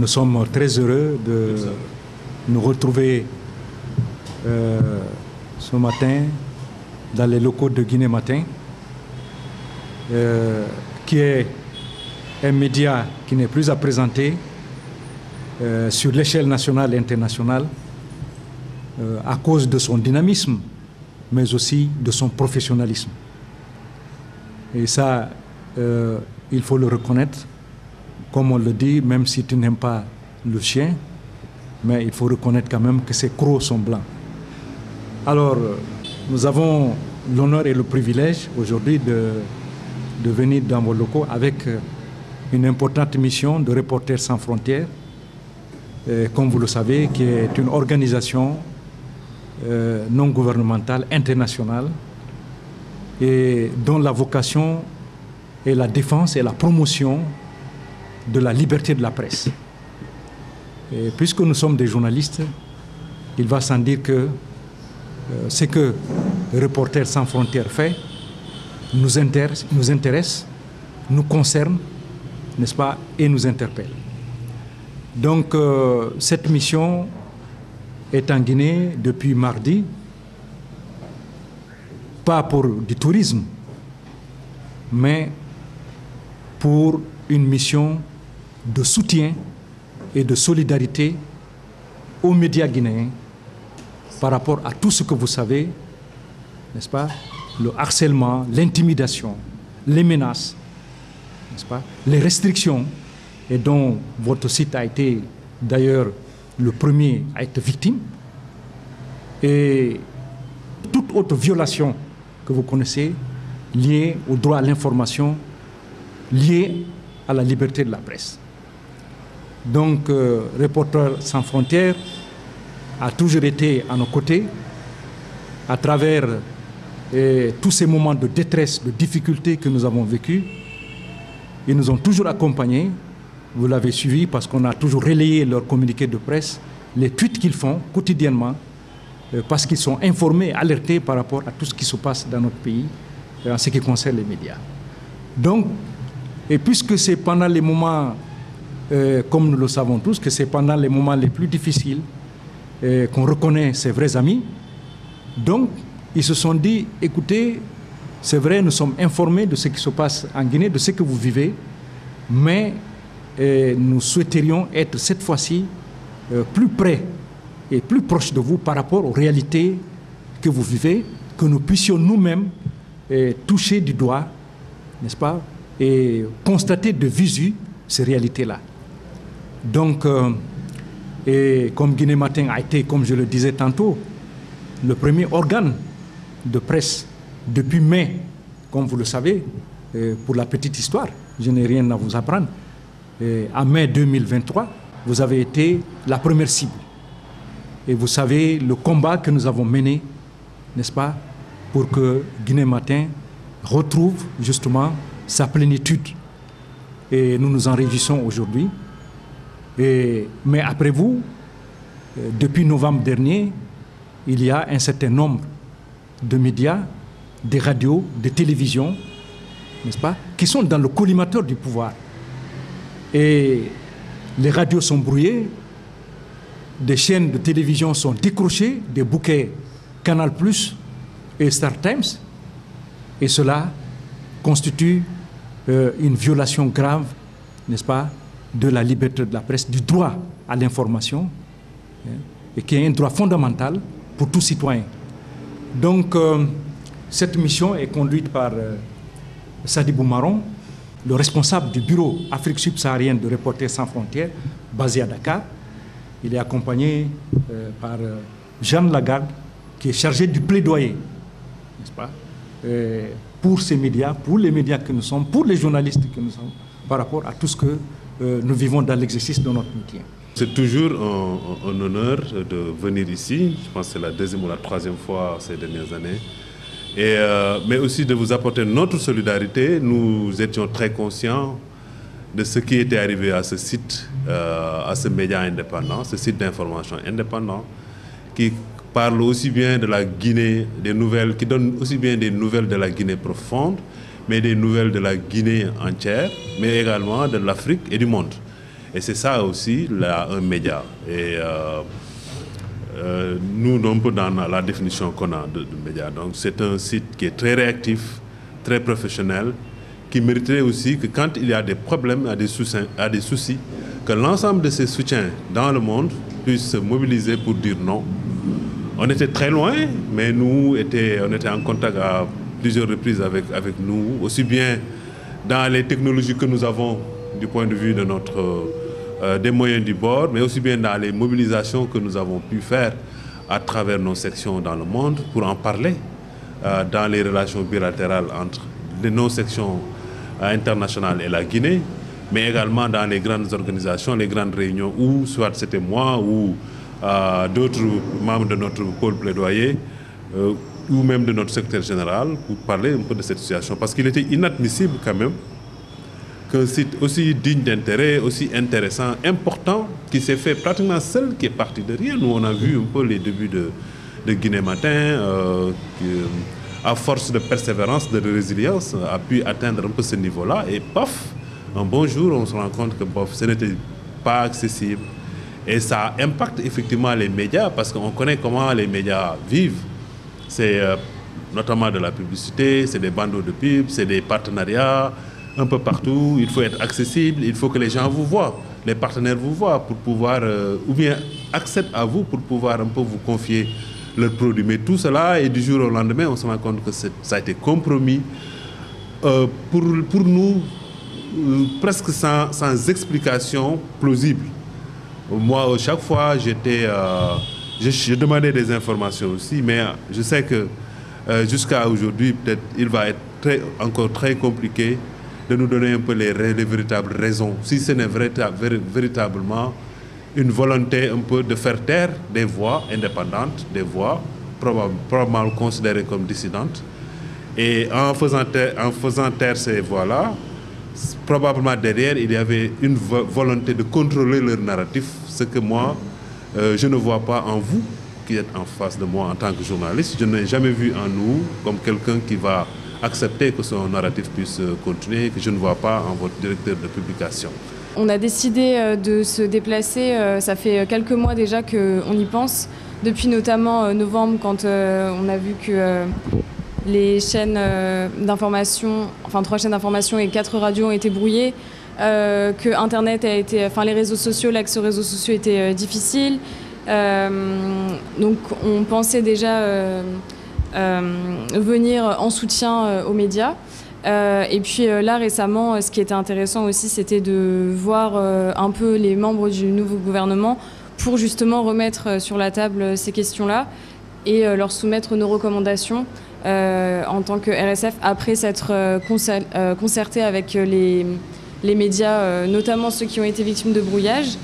nous sommes très heureux de nous retrouver euh, ce matin dans les locaux de Guinée Matin, euh, qui est un média qui n'est plus à présenter euh, sur l'échelle nationale et internationale à cause de son dynamisme, mais aussi de son professionnalisme. Et ça, il faut le reconnaître comme on le dit, même si tu n'aimes pas le chien, mais il faut reconnaître quand même que ces crocs sont blancs. Alors, nous avons l'honneur et le privilège aujourd'hui de, venir dans vos locaux avec une importante mission de Reporters sans frontières, euh, comme vous le savez, qui est une organisation euh, non gouvernementale internationale et dont la vocation est la défense et la promotion de la liberté de la presse. Et puisque nous sommes des journalistes, il va sans dire que euh, ce que Reporters sans frontières fait nous intéresse, nous, concerne, n'est-ce pas, et nous interpelle. Donc euh, cette mission est en Guinée depuis mardi, pas pour du tourisme, mais pour une mission de soutien et de solidarité aux médias guinéens par rapport à tout ce que vous savez, n'est-ce pas? Le harcèlement, l'intimidation, les menaces, n'est-ce pas? Les restrictions, et dont votre site a été d'ailleurs le premier à être victime, et toute autre violation que vous connaissez liée au droit à l'information, liée à la liberté de la presse. Donc, euh, Reporters sans frontières a toujours été à nos côtés à travers euh, tous ces moments de détresse, de difficulté que nous avons vécus. Ils nous ont toujours accompagnés. Vous l'avez suivi parce qu'on a toujours relayé leurs communiqués de presse, les tweets qu'ils font quotidiennement, euh, parce qu'ils sont informés, alertés par rapport à tout ce qui se passe dans notre pays en ce qui concerne les médias. Donc, et puisque c'est pendant les moments euh, comme nous le savons tous, que c'est pendant les moments les plus difficiles euh, qu'on reconnaît ses vrais amis. Donc, ils se sont dit, écoutez, c'est vrai, nous sommes informés de ce qui se passe en Guinée, de ce que vous vivez, mais euh, nous souhaiterions être cette fois-ci plus près et plus proche de vous par rapport aux réalités que vous vivez, que nous puissions nous-mêmes toucher du doigt, n'est-ce pas, et constater de visu ces réalités-là. Donc, euh, comme Guinée Matin a été, comme je le disais tantôt, le premier organe de presse depuis mai, comme vous le savez, pour la petite histoire, je n'ai rien à vous apprendre. en mai 2023, vous avez été la première cible. Et vous savez le combat que nous avons mené, n'est-ce pas, pour que Guinée Matin retrouve justement sa plénitude. Et nous nous en réjouissons aujourd'hui mais après vous, euh, depuis novembre dernier, il y a un certain nombre de médias, des radios, des télévisions, n'est-ce pas, qui sont dans le collimateur du pouvoir. Et les radios sont brouillées, des chaînes de télévision sont décrochées, des bouquets Canal Plus et Star Times, et cela constitue euh, une violation grave, n'est-ce pas, de la liberté de la presse, du droit à l'information, hein, et qui est un droit fondamental pour tout citoyen. Donc, euh, cette mission est conduite par euh, Sadibou Maron, le responsable du bureau Afrique subsaharienne de Reporters sans frontières, basé à Dakar. Il est accompagné euh, par Jeanne Lagarde, qui est chargé du plaidoyer, n'est-ce pas, pour ces médias, pour les médias que nous sommes, pour les journalistes que nous sommes, par rapport à tout ce que euh, nous vivons dans l'exercice de notre métier. C'est toujours un, honneur de venir ici. Je pense que c'est la deuxième ou la troisième fois ces dernières années. Euh, mais aussi de vous apporter notre solidarité. Nous étions très conscients de ce qui était arrivé à ce site, euh, à ce média indépendant, ce site d'information indépendant, qui parle aussi bien de la Guinée, des nouvelles, qui donne aussi bien des nouvelles de la Guinée profonde, mais des nouvelles de la Guinée entière, mais également de l'Afrique et du monde. Et c'est ça aussi là, un média. Et euh, euh, nous, un peu dans la définition qu'on a de, média. Donc c'est un site qui est très réactif, très professionnel, qui mériterait aussi que quand il y a des problèmes, à des soucis, à des soucis que l'ensemble de ces soutiens dans le monde puissent se mobiliser pour dire non. On était très loin, mais nous, était, on était en contact à plusieurs reprises avec, avec nous, aussi bien dans les technologies que nous avons du point de vue de notre, euh, des moyens du bord, mais aussi bien dans les mobilisations que nous avons pu faire à travers nos sections dans le monde pour en parler euh, dans les relations bilatérales entre les non-sections euh, internationales et la Guinée, mais également dans les grandes organisations, les grandes réunions où soit c'était moi ou euh, d'autres membres de notre pôle plaidoyer euh, ou même de notre secrétaire général pour parler un peu de cette situation. Parce qu'il était inadmissible quand même qu'un site aussi digne d'intérêt, aussi intéressant, important, qui s'est fait pratiquement seul, qui est parti de rien. Nous, on a vu un peu les débuts de, de Guinée Matin, euh, qui, à force de persévérance, de résilience, a pu atteindre un peu ce niveau-là. Et paf, un bon jour, on se rend compte que bof, ce n'était pas accessible. Et ça impacte effectivement les médias, parce qu'on connaît comment les médias vivent. C'est euh, notamment de la publicité, c'est des bandeaux de pub, c'est des partenariats, un peu partout. Il faut être accessible, il faut que les gens vous voient, les partenaires vous voient pour pouvoir, euh, ou bien acceptent à vous pour pouvoir un peu vous confier leurs produits. Mais tout cela, et du jour au lendemain, on se rend compte que ça a été compromis euh, pour, pour nous, presque sans, sans, explication plausible. Moi, chaque fois, j'étais, je, je, demandais des informations aussi, mais je sais que jusqu'à aujourd'hui, peut-être, il va être encore très compliqué de nous donner un peu les, les véritables raisons, si ce n'est véritablement une volonté un peu de faire taire des voix indépendantes, des voix probablement considérées comme dissidentes. Et en faisant en faisant taire ces voix-là, probablement derrière, il y avait une volonté de contrôler leur narratif, ce que moi, euh, je ne vois pas en vous qui êtes en face de moi en tant que journaliste. Je n'ai jamais vu en nous comme quelqu'un qui va accepter que son narratif puisse continuer, que je ne vois pas en votre directeur de publication. On a décidé de se déplacer, ça fait quelques mois déjà qu'on y pense, depuis notamment novembre quand on a vu que les chaînes d'information, enfin trois chaînes d'information et quatre radios ont été brouillées, que Internet a été, enfin les réseaux sociaux, l'accès aux réseaux sociaux était difficile. donc on pensait déjà venir en soutien aux médias. Euh, et puis euh, là récemment, ce qui était intéressant aussi, c'était de voir euh, un peu les membres du nouveau gouvernement pour justement remettre sur la table ces questions-là et leur soumettre nos recommandations en tant que RSF après s'être concerté avec les, les médias, notamment ceux qui ont été victimes de brouillage.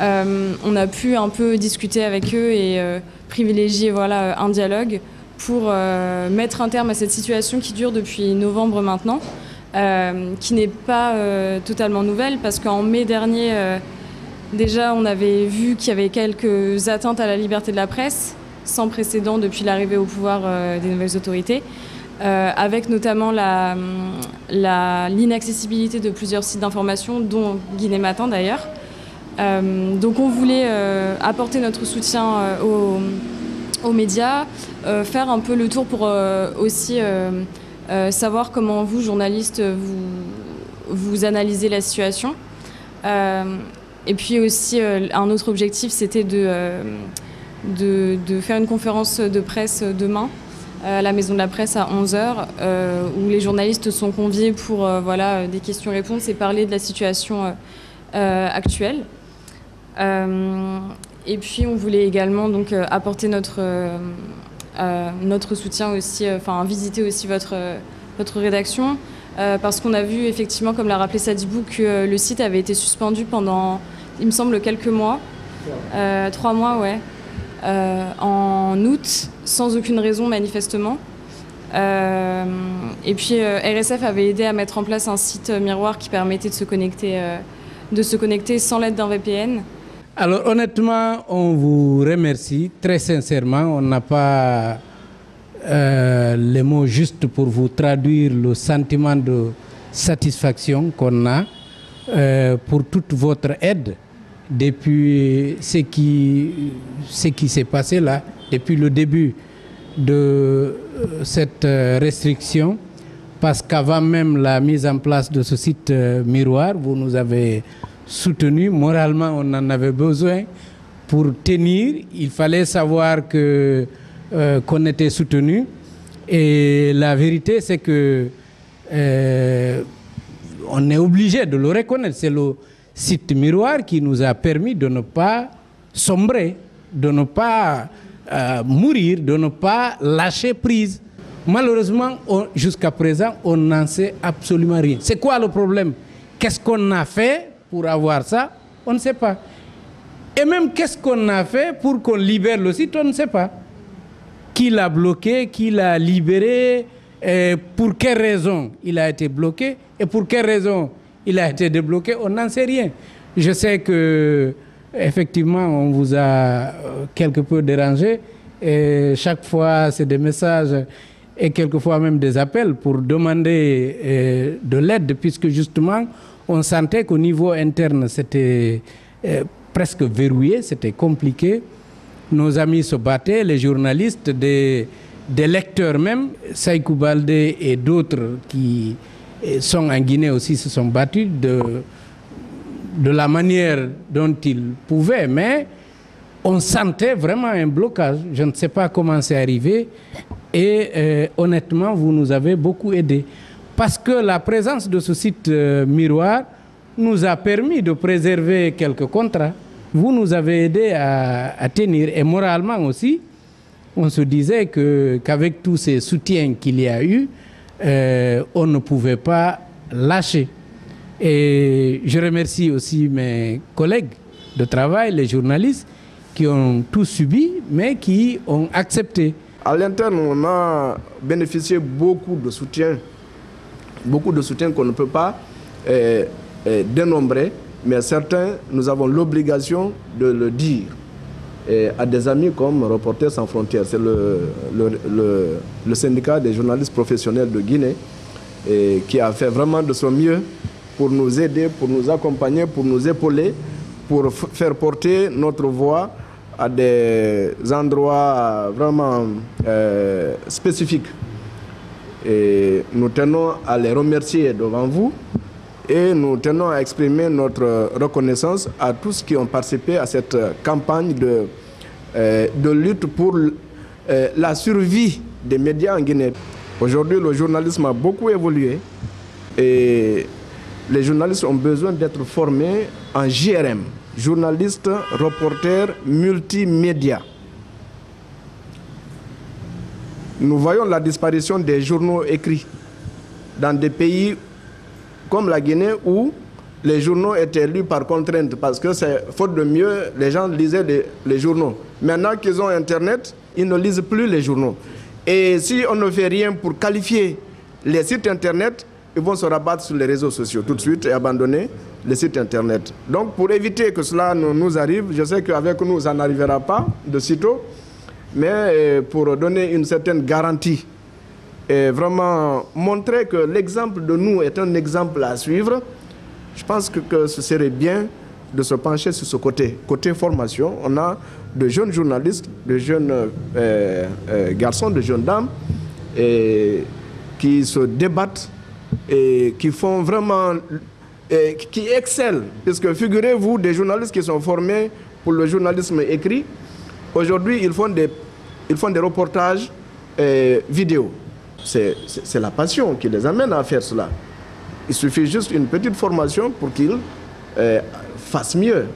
on a pu un peu discuter avec eux et privilégier voilà, un dialogue pour euh, mettre un terme à cette situation qui dure depuis novembre maintenant, euh, qui n'est pas euh, totalement nouvelle parce qu'en mai dernier, déjà on avait vu qu'il y avait quelques atteintes à la liberté de la presse, sans précédent depuis l'arrivée au pouvoir des nouvelles autorités. Avec notamment l'inaccessibilité la, de plusieurs sites d'information, dont Guinée Matin d'ailleurs. donc on voulait apporter notre soutien aux, médias, euh, faire un peu le tour pour euh, aussi euh, savoir comment vous, journalistes, vous, analysez la situation. et puis aussi, un autre objectif, c'était de, de, faire une conférence de presse demain à la Maison de la Presse à 11h, où les journalistes sont conviés pour voilà, des questions-réponses et parler de la situation actuelle. Et puis on voulait également donc euh, apporter notre, euh, euh, notre soutien aussi, enfin visiter aussi votre, votre rédaction, parce qu'on a vu effectivement, comme l'a rappelé Sadibou, que le site avait été suspendu pendant, il me semble, quelques mois, trois mois, ouais, en août, sans aucune raison manifestement. et puis RSF avait aidé à mettre en place un site miroir qui permettait de se connecter, de se connecter sans l'aide d'un VPN. Alors honnêtement, on vous remercie très sincèrement. On n'a pas euh, les mots justes pour vous traduire le sentiment de satisfaction qu'on a euh, pour toute votre aide depuis ce qui, ce qui s'est passé là, depuis le début de euh, cette euh, restriction, parce qu'avant même la mise en place de ce site miroir, vous nous avez soutenu. Moralement, on en avait besoin pour tenir. Il fallait savoir que qu'on était soutenu. Et la vérité, c'est que on est obligé de le reconnaître. C'est le site miroir qui nous a permis de ne pas sombrer, de ne pas euh, mourir, de ne pas lâcher prise. Malheureusement, jusqu'à présent, on n'en sait absolument rien. C'est quoi le problème? Qu'est-ce qu'on a fait pour avoir ça? On ne sait pas. Et même qu'est-ce qu'on a fait pour qu'on libère le site? On ne sait pas. Qui l'a bloqué? Qui l'a libéré? Pour quelle raison il a été bloqué? Et pour quelle raison il a été débloqué, on n'en sait rien. Je sais que effectivement, on vous a euh, quelque peu dérangé chaque fois, c'est des messages et quelquefois même des appels pour demander euh, de l'aide, puisque justement, on sentait qu'au niveau interne, c'était euh, presque verrouillé, c'était compliqué. Nos amis se battaient, les journalistes, des, des lecteurs même, Saïkou Baldé et d'autres qui sont en Guinée aussi se sont battus de, de la manière dont ils pouvaient, mais on sentait vraiment un blocage. Je ne sais pas comment c'est arrivé et euh, honnêtement, vous nous avez beaucoup aidé. Parce que la présence de ce site euh, miroir nous a permis de préserver quelques contrats. Vous nous avez aidé à, tenir et moralement aussi, on se disait qu'avec tous ces soutiens qu'il y a eu, euh, on ne pouvait pas lâcher. Et je remercie aussi mes collègues de travail, les journalistes, qui ont tout subi, mais qui ont accepté. À l'interne, on a bénéficié beaucoup de soutien, beaucoup de soutien qu'on ne peut pas euh, euh, dénombrer, mais certains, nous avons l'obligation de le dire et à des amis comme Reporters sans frontières. C'est le, le, syndicat des journalistes professionnels de Guinée qui a fait vraiment de son mieux pour nous aider, pour nous accompagner, pour nous épauler, pour faire porter notre voix à des endroits vraiment euh, spécifiques. Et nous tenons à les remercier devant vous et nous tenons à exprimer notre reconnaissance à tous qui ont participé à cette campagne de, euh, de lutte pour euh, la survie des médias en Guinée. Aujourd'hui, le journalisme a beaucoup évolué et les journalistes ont besoin d'être formés en JRM, journaliste, reporter, multimédia. Nous voyons la disparition des journaux écrits dans des pays comme la Guinée où les journaux étaient lus par contrainte parce que c'est faute de mieux, les gens lisaient les, journaux. Maintenant qu'ils ont Internet, ils ne lisent plus les journaux. Et si on ne fait rien pour qualifier les sites Internet, ils vont se rabattre sur les réseaux sociaux tout de suite et abandonner les sites Internet. Donc pour éviter que cela nous arrive, je sais qu'avec nous, ça n'arrivera pas de sitôt, mais euh, pour donner une certaine garantie et vraiment montrer que l'exemple de nous est un exemple à suivre, je pense que, ce serait bien de se pencher sur ce côté. Côté formation, on a de jeunes journalistes, de jeunes euh, euh, garçons, de jeunes dames qui se débattent et qui font vraiment, qui excellent. Puisque figurez-vous, des journalistes qui sont formés pour le journalisme écrit, aujourd'hui ils font des, ils font des reportages euh, vidéo. C'est la passion qui les amène à faire cela. Il suffit juste une petite formation pour qu'ils euh, fassent mieux.